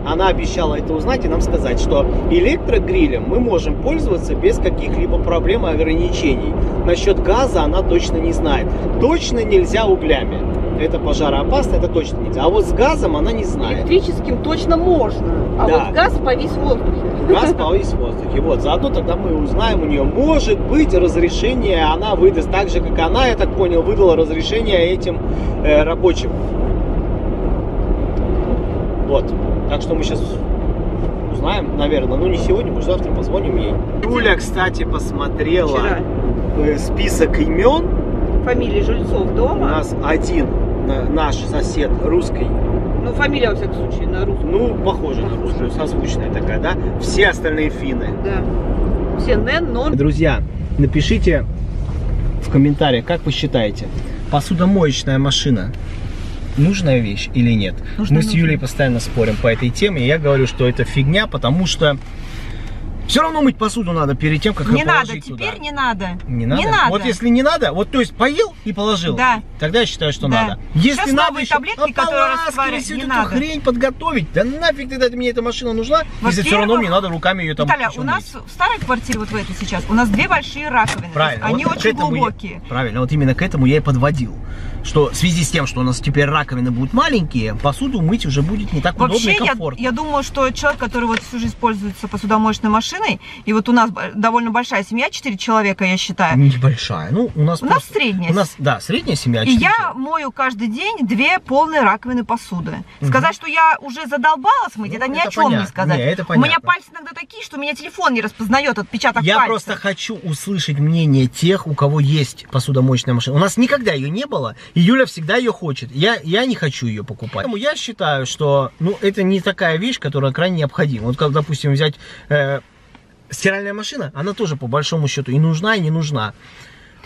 Она обещала это узнать и нам сказать, что электрогрилем мы можем пользоваться без каких-либо проблем и ограничений. Насчет газа она точно не знает. Точно нельзя углями. Это пожароопасно, это точно нельзя. А вот с газом она не знает.
Электрическим точно можно, а
Да.
вот газ повис в воздухе.
Газ повис в воздухе. Вот, заодно тогда мы узнаем у нее, может быть, разрешение она выдаст так же, как она, я так понял, выдала разрешение этим э, рабочим. Вот. Так что мы сейчас узнаем, наверное. Ну, не сегодня, может, завтра позвоним ей. Юля, кстати, посмотрела
Вчера.
э, список имен.
Фамилии жильцов
У
дома.
нас один наш сосед русской
Ну, фамилия, во всяком случае, на русском.
Ну, похоже на русскую, созвучная такая, да? Все остальные финны.
Да. Все Нэн, Нон.
Друзья, напишите в комментариях, как вы считаете, посудомоечная машина нужная вещь или нет?
Нужно,
Мы с
нужно.
Юлей постоянно спорим по этой теме. и Я говорю, что это фигня, потому что все равно мыть посуду надо перед тем, как
Не
ее
надо,
положить
теперь
туда.
не надо.
Не надо?
Не надо.
Вот если не надо, вот то есть поел и положил,
Да.
тогда я считаю, что
Да.
надо. Если
Сейчас
надо еще
таблетки, которые
ополаскивать,
растворяют,
всю
не
эту
надо.
хрень подготовить, да нафиг тогда мне эта машина нужна, если все равно мне надо руками ее там
Виталя,
ещё
у нас
мыть.
в старой квартире, вот в этой сейчас, у нас две большие раковины.
Правильно.
Они
вот
очень
этому я-
глубокие.
правильно, вот именно к этому я и подводил. Что в связи с тем, что у нас теперь раковины будут маленькие, посуду мыть уже будет не так удобно
Вообще,
и
я,
комфортно.
я думаю, что человек, который вот всю жизнь пользуется посудомоечной машиной, и вот у нас довольно большая семья, 4 человека, я считаю.
Небольшая. Ну, у нас
У нас
просто-
средняя.
У нас, да, средняя семья.
И я мою каждый день две полные раковины посуды. Сказать, что я уже задолбалась мыть,
Ну,
это ни
это
о чем не
понятно.
сказать.
Не, это
У меня
понятно.
пальцы иногда такие, что меня телефон не распознает отпечаток
Я
пальца.
просто хочу услышать мнение тех, у кого есть посудомоечная машина. У нас никогда ее не было, и Юля всегда ее хочет. Я, я не хочу ее покупать. Поэтому я считаю, что ну, это не такая вещь, которая крайне необходима. Вот как, допустим, взять э, стиральная машина, она тоже по большому счету и нужна, и не нужна.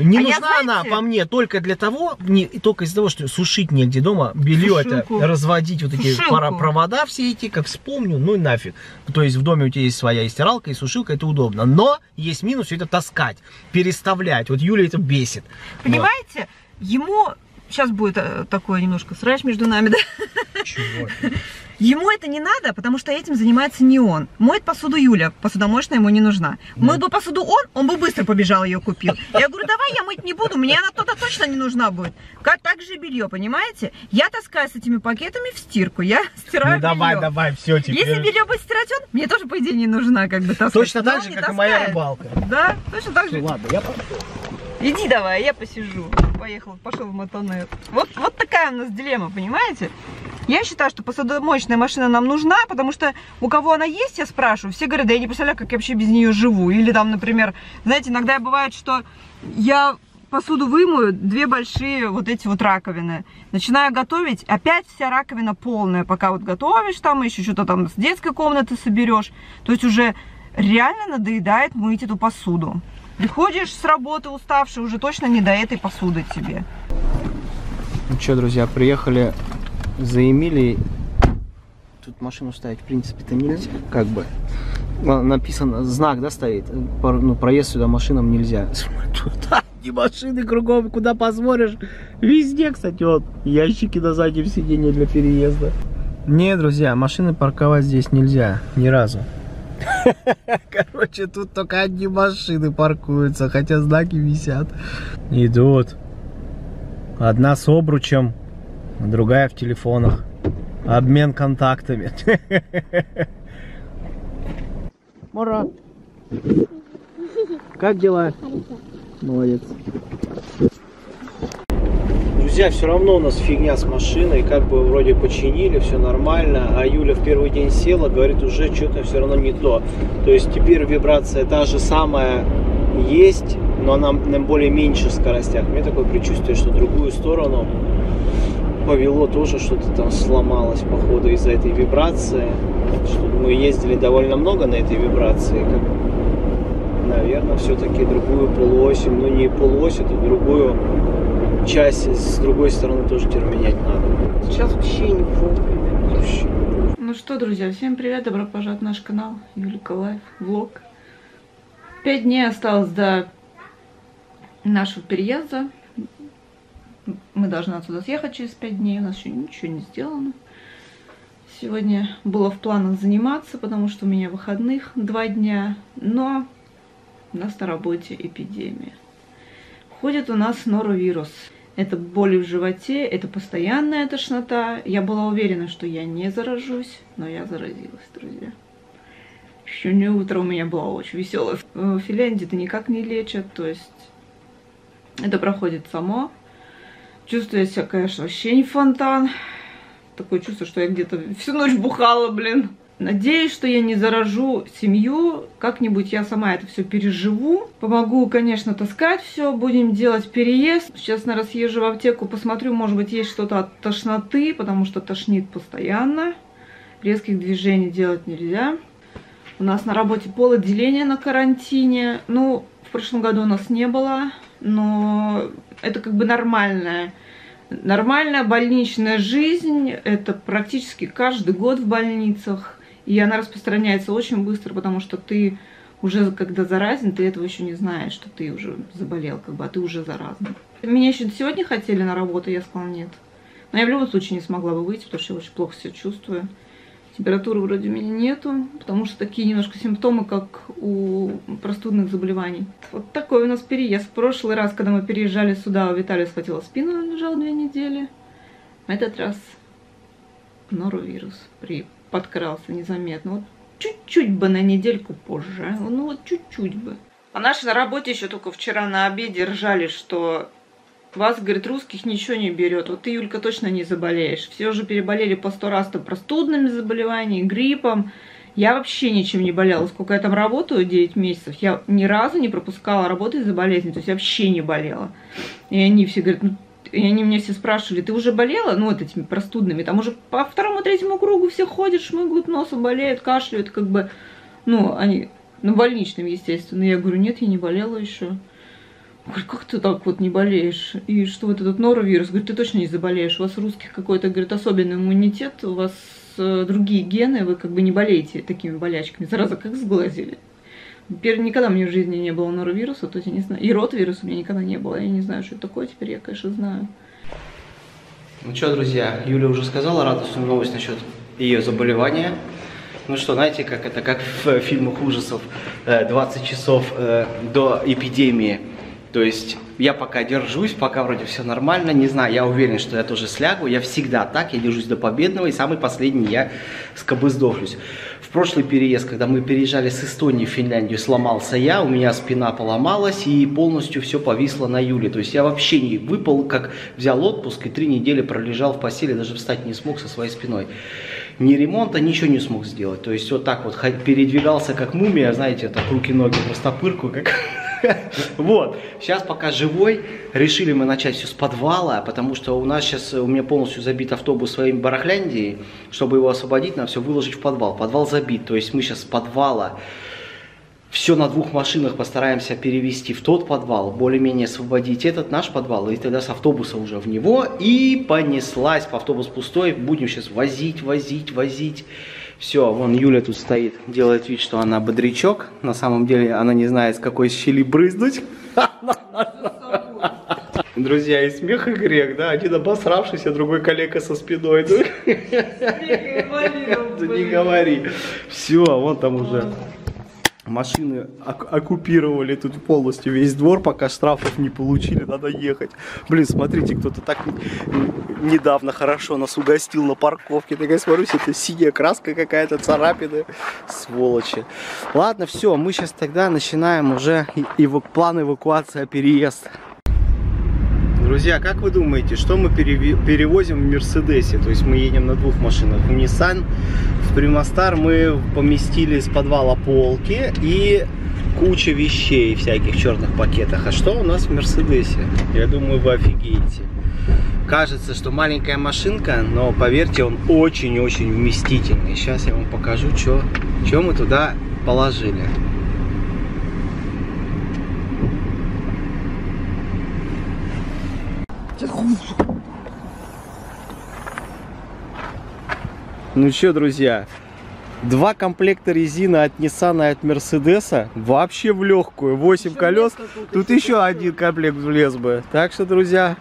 Не
А я,
нужна она
знаете-
по мне только для того, не, только из-за того, что сушить негде дома, белье это
Сушилку.
разводить вот эти пара- провода все эти, как вспомню, ну и нафиг. То есть в доме у тебя есть своя и стиралка, и сушилка, это удобно. Но есть минус все это таскать, переставлять. Вот Юля это бесит.
Понимаете, ему... Сейчас будет э, такое немножко срач между нами, да?
Чего?
Ему это не надо, потому что этим занимается не он. Моет посуду Юля, посудомоечная ему не нужна. Моет бы посуду он, он бы быстро побежал ее купил. Я говорю, давай я мыть не буду, мне она туда точно не нужна будет. Как так же белье, понимаете? Я таскаю с этими пакетами в стирку, я стираю
Ну давай,
белье.
давай, все теперь.
Если белье будет стирать он, мне тоже, по идее, не нужна как бы таскать.
Точно
Но
так же, как и моя рыбалка.
Да, точно так
Ну
же.
ладно, я пошел.
Иди давай, я посижу. Поехал, пошел в мотонет. Вот, вот такая у нас дилемма, понимаете? Я считаю, что посудомоечная машина нам нужна, потому что у кого она есть, я спрашиваю, все говорят, да я не представляю, как я вообще без нее живу. Или там, например, знаете, иногда бывает, что я посуду вымою, две большие вот эти вот раковины. Начинаю готовить, опять вся раковина полная, пока вот готовишь там, еще что-то там с детской комнаты соберешь. То есть уже реально надоедает мыть эту посуду. Приходишь с работы уставший, уже точно не до этой посуды тебе.
Ну что, друзья, приехали за Эмилией. Тут машину ставить, в принципе-то нельзя, как бы. На- Написано, знак, да, стоит. Ну, проезд сюда машинам нельзя. Тут одни машины кругом, куда посмотришь. Везде, кстати, вот ящики на заднем сиденье для переезда. Не, друзья, машины парковать здесь нельзя, ни разу. Короче, тут только одни машины паркуются, хотя знаки висят. Идут. Одна с обручем, другая в телефонах. Обмен контактами. Мора. Как дела? Молодец. Друзья, все равно у нас фигня с машиной, как бы вроде починили, все нормально, а Юля в первый день села, говорит, уже что-то все равно не то. То есть теперь вибрация та же самая есть, но она на более меньших скоростях. Меня такое предчувствие, что другую сторону повело тоже, что-то там сломалось, походу, из-за этой вибрации. Что мы ездили довольно много на этой вибрации, как наверное, все-таки другую полуось, ну не полуось, это другую часть с другой стороны тоже теперь менять надо.
Сейчас вообще не вовремя.
Вообще.
Ну что, друзья, всем привет, добро пожаловать в наш канал Юлика Life, влог. Пять дней осталось до нашего переезда. Мы должны отсюда съехать через пять дней, у нас еще ничего не сделано. Сегодня было в планах заниматься, потому что у меня выходных два дня, но у нас на работе эпидемия. Ходит у нас норовирус. Это боли в животе, это постоянная тошнота. Я была уверена, что я не заражусь, но я заразилась, друзья. Сегодня утро у меня было очень веселое. В Финляндии это никак не лечат, то есть это проходит само. Чувствую себя, конечно, вообще не фонтан. Такое чувство, что я где-то всю ночь бухала, блин. Надеюсь, что я не заражу семью. Как-нибудь я сама это все переживу. Помогу, конечно, таскать все. Будем делать переезд. Сейчас, наверное, съезжу в аптеку, посмотрю, может быть, есть что-то от тошноты, потому что тошнит постоянно. Резких движений делать нельзя. У нас на работе пол отделения на карантине. Ну, в прошлом году у нас не было, но это как бы нормальная Нормальная больничная жизнь – это практически каждый год в больницах. И она распространяется очень быстро, потому что ты уже, когда заразен, ты этого еще не знаешь, что ты уже заболел, как бы, а ты уже заразный. Меня еще сегодня хотели на работу, я сказала нет. Но я в любом случае не смогла бы выйти, потому что я очень плохо себя чувствую. Температуры вроде у меня нету, потому что такие немножко симптомы, как у простудных заболеваний. Вот такой у нас переезд. В прошлый раз, когда мы переезжали сюда, у Виталия схватила спину, он лежал две недели. В этот раз норовирус при подкрался незаметно. Вот чуть-чуть бы на недельку позже. А. Ну вот чуть-чуть бы. По нашей работе еще только вчера на обеде ржали, что вас, говорит, русских ничего не берет. Вот ты, Юлька, точно не заболеешь. Все уже переболели по сто раз то простудными заболеваниями, гриппом. Я вообще ничем не болела. Сколько я там работаю, 9 месяцев, я ни разу не пропускала работы из-за болезни. То есть я вообще не болела. И они все говорят, ну, и они меня все спрашивали, ты уже болела? Ну, вот этими простудными. Там уже по второму, третьему кругу все ходят, шмыгают носом, болеют, кашляют, как бы, ну, они, ну, больничным, естественно. Я говорю, нет, я не болела еще. Говорит, как ты так вот не болеешь? И что вот этот норовирус? Говорит, ты точно не заболеешь. У вас русских какой-то, говорит, особенный иммунитет, у вас э, другие гены, вы как бы не болеете такими болячками. Зараза, как сглазили. Теперь никогда мне в жизни не было норовируса, то есть я не знаю. И ротовируса у меня никогда не было. Я не знаю, что это такое. Теперь я, конечно, знаю.
Ну что, друзья, Юля уже сказала радостную новость насчет ее заболевания. Ну что, знаете, как это, как в фильмах ужасов, 20 э, часов э, до эпидемии то есть я пока держусь, пока вроде все нормально, не знаю, я уверен, что я тоже слягу, я всегда так, я держусь до победного, и самый последний я скобыздохлюсь. В прошлый переезд, когда мы переезжали с Эстонии в Финляндию, сломался я, у меня спина поломалась, и полностью все повисло на Юле. То есть я вообще не выпал, как взял отпуск, и три недели пролежал в постели, даже встать не смог со своей спиной. Ни ремонта, ничего не смог сделать. То есть вот так вот передвигался, как мумия, знаете, так руки-ноги просто пырку, как Вот, сейчас пока живой, решили мы начать все с подвала, потому что у нас сейчас, у меня полностью забит автобус своей барахляндией, чтобы его освободить, надо все выложить в подвал. Подвал забит, то есть мы сейчас с подвала все на двух машинах постараемся перевести в тот подвал, более-менее освободить этот наш подвал, и тогда с автобуса уже в него, и понеслась, автобус пустой, будем сейчас возить, возить, возить. Все, вон Юля тут стоит, делает вид, что она бодрячок. На самом деле она не знает, с какой щели брызнуть. Друзья, и смех, и грех, да? Один обосравшийся, другой коллега со спиной. Да не говори. Все, вон там уже Машины оккупировали тут полностью весь двор, пока штрафов не получили, надо ехать. Блин, смотрите, кто-то так недавно хорошо нас угостил на парковке. Так я смотрю, это синяя краска какая-то, царапины, сволочи. Ладно, все, мы сейчас тогда начинаем уже эвак план эвакуации, переезд. Друзья, как вы думаете, что мы перевозим в Мерседесе? То есть мы едем на двух машинах. В Nissan, в Примастар мы поместили с подвала полки и куча вещей всяких черных пакетах. А что у нас в Мерседесе? Я думаю, вы офигеете. Кажется, что маленькая машинка, но поверьте, он очень-очень вместительный. Сейчас я вам покажу, что мы туда положили. Ну что, друзья, два комплекта резины от Nissan и от Mercedes вообще в легкую, 8 колес. Тут еще один комплект влез бы. Так что, друзья,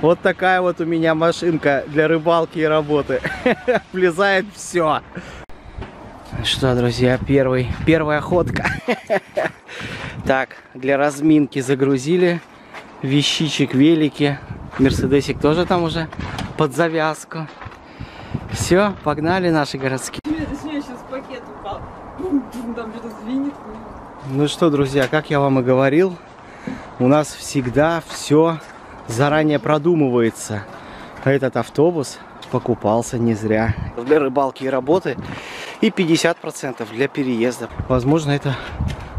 вот такая вот у меня машинка для рыбалки и работы. Влезает все. Что, друзья, первый, первая ходка. Так, для разминки загрузили вещичек, велики. Мерседесик тоже там уже под завязку. Все, погнали наши городские. Ну что, друзья, как я вам и говорил, у нас всегда все заранее продумывается. Этот автобус покупался не зря. Для рыбалки и работы и 50% для переезда. Возможно, это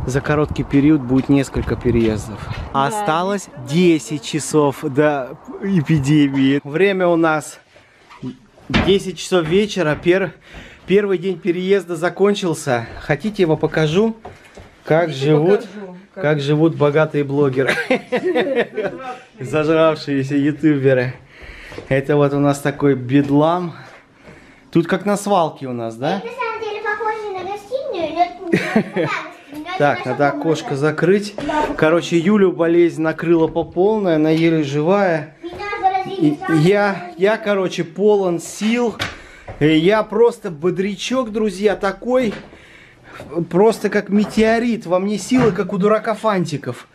за короткий период будет несколько переездов. Осталось 10 часов до эпидемии. Время у нас 10 часов вечера. Пер... Первый день переезда закончился. Хотите, его покажу? Как живут, как живут богатые блогеры. Зажравшиеся ютуберы. Это вот у нас такой бедлам. Тут как на свалке у нас, да?
На самом деле похоже на гостиную, но это
Так, надо окошко закрыть. Короче, Юлю болезнь накрыла по полной, она еле живая. Я, я, короче, полон сил. И Я просто бодрячок, друзья, такой, просто как метеорит. Во мне силы, как у дурака фантиков.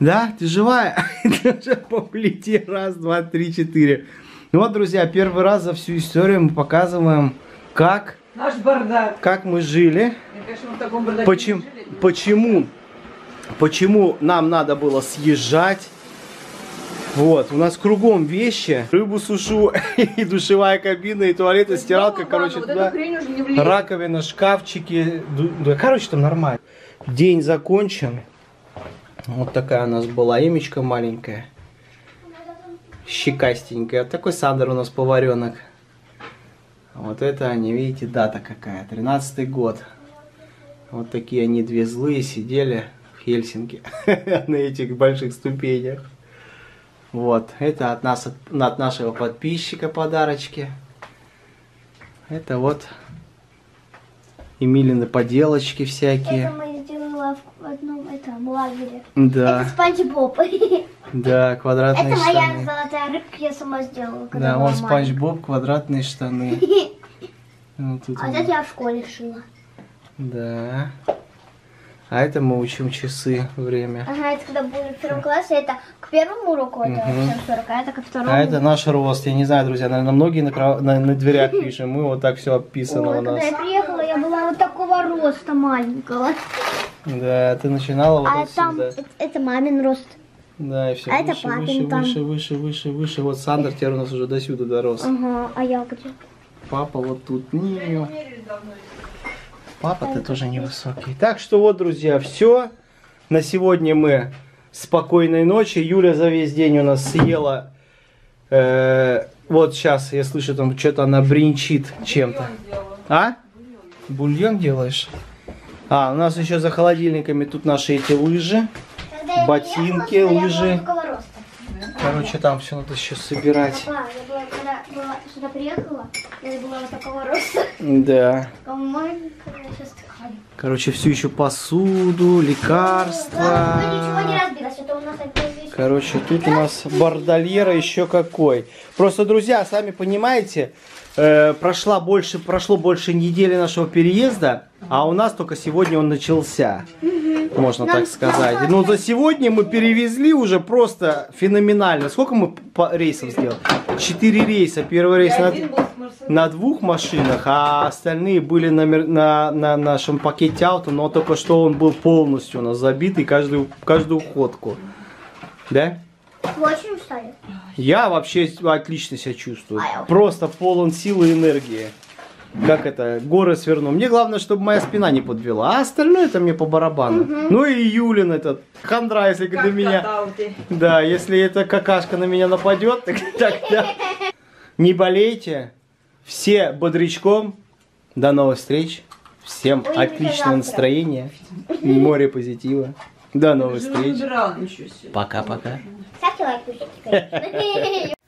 Да, ты живая? Даже полети. Раз, два, три, четыре. Ну вот, друзья, первый раз за всю историю мы показываем, как,
Наш бардак.
как мы жили.
Я, конечно, в таком бардаке
Почему, почему, почему нам надо было съезжать? Вот, у нас кругом вещи. Рыбу сушу, и душевая кабина, и туалет, и стиралка, короче,
вот
туда. Раковина, шкафчики. Да, короче, там нормально. День закончен. Вот такая у нас была имечка маленькая. Щекастенькая. Такой Сандер у нас поваренок. Вот это они, видите, дата какая. 13-й год. Вот такие они две злые сидели в Хельсинки на этих больших ступенях. Вот, это от нас, от, от нашего подписчика подарочки. Это вот Эмилины поделочки всякие.
Это мы сделала в одном этом лагере.
Да,
Это Спанч Боб.
да, квадратные
Это моя
штаны.
золотая рыбка, я сама сделала. когда
Да, он Спанч. Боб, квадратные штаны. Вот тут
А вот это я в школе шила.
Да. А это мы учим часы, время.
Ага, это когда будет в первом классе, это к первому уроку это
Мгм.
7.40, а это ко второму.
А это наш рост. Я не знаю, друзья, наверное, многие на, кров- на, на дверях пишем. Мы вот так все описано
Ой,
у нас.
когда я приехала, я была вот такого роста маленького.
Да, ты начинала вот
а там это, это мамин рост.
Да, и все
а это
выше,
папин
выше,
там.
выше, выше, выше, выше. Вот Сандер теперь у нас уже до сюда дорос.
Ага, а я где?
Папа вот тут. Не. Папа, ты тоже невысокий. Так что вот, друзья, все. На сегодня мы спокойной ночи. Юля за весь день у нас съела. э, вот сейчас я слышу, там что-то она бринчит чем-то. А? Бульон делаешь? А, у нас еще за холодильниками тут наши эти лыжи.
Когда
Ботинки, лыжи. Короче, там все надо сейчас собирать.
Я была, сюда приехала, я была вот такого роста.
Да.
Такая маленькая, сейчас такая.
Короче, всю еще посуду, лекарства.
Да, ничего не разбилось, это у нас опять здесь.
Короче, тут у нас бордольера еще какой. Просто, друзья, сами понимаете, э, прошла больше, прошло больше недели нашего переезда, а у нас только сегодня он начался. Можно
Нам-
так сказать. Ну, за сегодня мы перевезли уже просто феноменально. Сколько мы по рейсов сделали? Четыре рейса. Первый рейс на, на двух машинах, а остальные были на, на, на нашем пакете ауто, но только что он был полностью у нас забитый, каждую, каждую ходку. Да?
Очень устали?
Я вообще отлично себя чувствую. Просто полон силы и энергии. Как это, горы сверну. Мне главное, чтобы моя спина не подвела. А остальное это мне по барабану. Ну и Юлин этот, хандра, если
Как
на меня... Да, если эта какашка на меня нападет, так тогда не болейте. Все бодрячком. До новых встреч. Всем
Увидимся
отличного
завтра.
настроения. Море позитива. До новых встреч. Пока-пока.